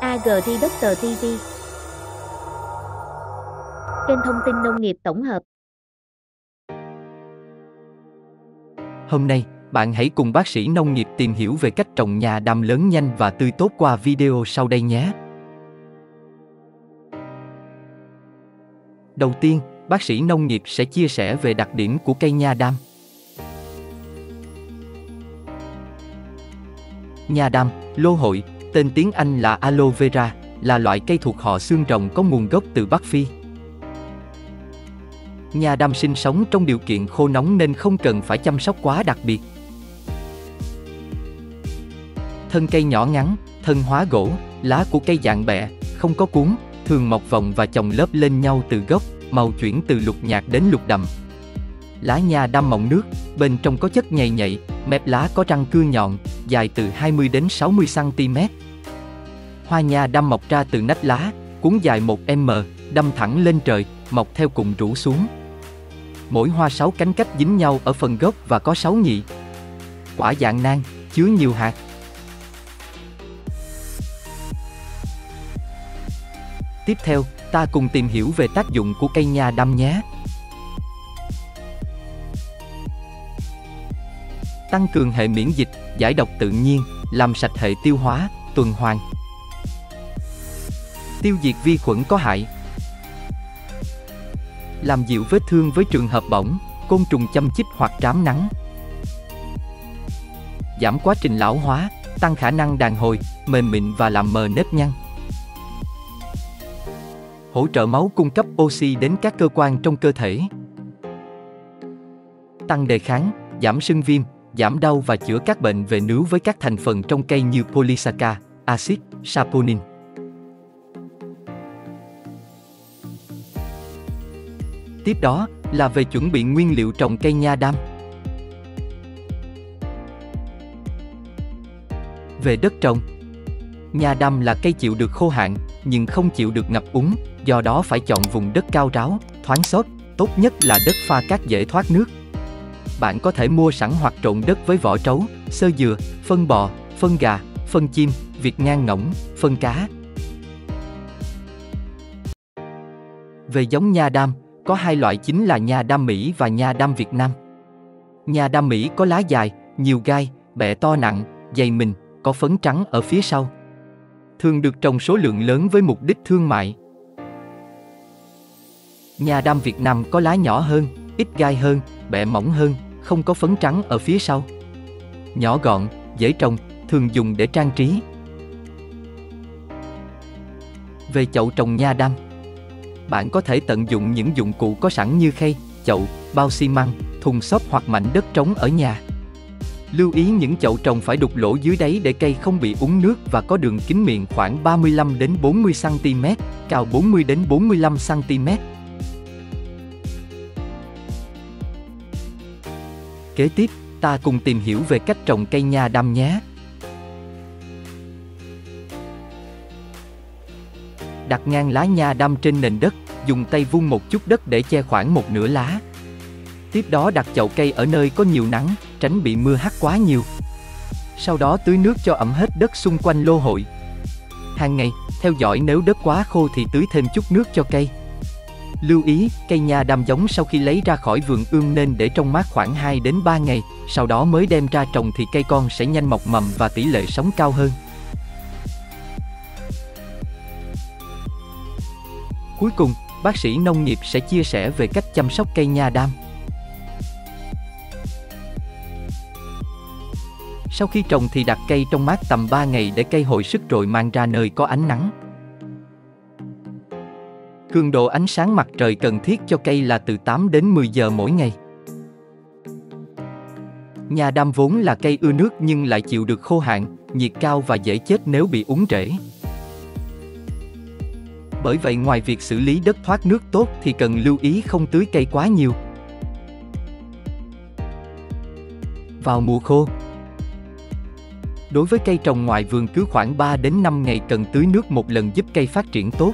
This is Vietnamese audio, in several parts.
AGT Doctor TV Kênh thông tin nông nghiệp tổng hợp Hôm nay, bạn hãy cùng bác sĩ nông nghiệp tìm hiểu về cách trồng nhà đam lớn nhanh và tươi tốt qua video sau đây nhé. Đầu tiên, bác sĩ nông nghiệp sẽ chia sẻ về đặc điểm của cây nha đam. Nha đam, lô hội, tên tiếng Anh là aloe vera, là loại cây thuộc họ xương rồng có nguồn gốc từ Bắc Phi. Nha đam sinh sống trong điều kiện khô nóng nên không cần phải chăm sóc quá đặc biệt. Thân cây nhỏ ngắn, thân hóa gỗ, lá của cây dạng bẹ, không có cuốn, thường mọc vòng và chồng lớp lên nhau từ gốc, màu chuyển từ lục nhạt đến lục đậm. Lá nha đâm mọng nước, bên trong có chất nhầy nhạy, mép lá có răng cưa nhọn, dài từ 20 đến 60 cm. Hoa nha đâm mọc ra từ nách lá, cuốn dài 1 m, đâm thẳng lên trời, mọc theo cụm rủ xuống. Mỗi hoa sáu cánh cách dính nhau ở phần gốc và có sáu nhị. Quả dạng nang, chứa nhiều hạt. Tiếp theo, ta cùng tìm hiểu về tác dụng của cây nha đâm nhé. Tăng cường hệ miễn dịch, giải độc tự nhiên, làm sạch hệ tiêu hóa, tuần hoàn. Tiêu diệt vi khuẩn có hại. Làm dịu vết thương với trường hợp bỏng, côn trùng châm chích hoặc trám nắng. Giảm quá trình lão hóa, tăng khả năng đàn hồi, mềm mịn và làm mờ nếp nhăn hỗ trợ máu cung cấp oxy đến các cơ quan trong cơ thể. Tăng đề kháng, giảm sưng viêm, giảm đau và chữa các bệnh về nướu với các thành phần trong cây như polysaca, axit, saponin. Tiếp đó là về chuẩn bị nguyên liệu trồng cây nha đam. Về đất trồng, Nha đam là cây chịu được khô hạn, nhưng không chịu được ngập úng, do đó phải chọn vùng đất cao ráo, thoáng xốp, tốt nhất là đất pha cát dễ thoát nước. Bạn có thể mua sẵn hoặc trộn đất với vỏ trấu, sơ dừa, phân bò, phân gà, phân chim, việt ngang ngỗng, phân cá. Về giống nha đam, có hai loại chính là nha đam Mỹ và nha đam Việt Nam. Nha đam Mỹ có lá dài, nhiều gai, bẹ to nặng, dày mình, có phấn trắng ở phía sau thường được trồng số lượng lớn với mục đích thương mại. Nha đam Việt Nam có lá nhỏ hơn, ít gai hơn, bẹ mỏng hơn, không có phấn trắng ở phía sau. Nhỏ gọn, dễ trồng, thường dùng để trang trí. Về chậu trồng nha đam Bạn có thể tận dụng những dụng cụ có sẵn như khay, chậu, bao xi măng, thùng xốp hoặc mảnh đất trống ở nhà. Lưu ý những chậu trồng phải đục lỗ dưới đáy để cây không bị úng nước và có đường kính miệng khoảng 35 đến 40 cm, cao 40 đến 45 cm. Kế tiếp, ta cùng tìm hiểu về cách trồng cây nha đam nhé. Đặt ngang lá nha đam trên nền đất, dùng tay vung một chút đất để che khoảng một nửa lá. Tiếp đó đặt chậu cây ở nơi có nhiều nắng, tránh bị mưa hắt quá nhiều. Sau đó tưới nước cho ẩm hết đất xung quanh lô hội. Hàng ngày, theo dõi nếu đất quá khô thì tưới thêm chút nước cho cây. Lưu ý, cây nha đam giống sau khi lấy ra khỏi vườn ươm nên để trong mát khoảng 2 đến 3 ngày, sau đó mới đem ra trồng thì cây con sẽ nhanh mọc mầm và tỷ lệ sống cao hơn. Cuối cùng, bác sĩ nông nghiệp sẽ chia sẻ về cách chăm sóc cây nha đam. Sau khi trồng thì đặt cây trong mát tầm 3 ngày để cây hồi sức rồi mang ra nơi có ánh nắng. Cường độ ánh sáng mặt trời cần thiết cho cây là từ 8 đến 10 giờ mỗi ngày. Nhà đam vốn là cây ưa nước nhưng lại chịu được khô hạn, nhiệt cao và dễ chết nếu bị úng rễ. Bởi vậy ngoài việc xử lý đất thoát nước tốt thì cần lưu ý không tưới cây quá nhiều. Vào mùa khô, Đối với cây trồng ngoài vườn cứ khoảng 3 đến 5 ngày cần tưới nước một lần giúp cây phát triển tốt.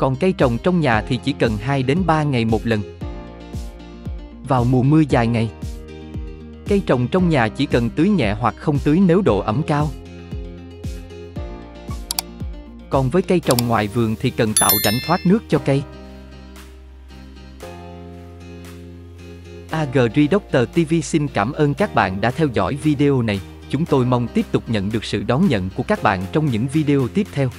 Còn cây trồng trong nhà thì chỉ cần 2 đến 3 ngày một lần. Vào mùa mưa dài ngày, cây trồng trong nhà chỉ cần tưới nhẹ hoặc không tưới nếu độ ẩm cao. Còn với cây trồng ngoài vườn thì cần tạo rãnh thoát nước cho cây. AGRI Doctor TV xin cảm ơn các bạn đã theo dõi video này. Chúng tôi mong tiếp tục nhận được sự đón nhận của các bạn trong những video tiếp theo.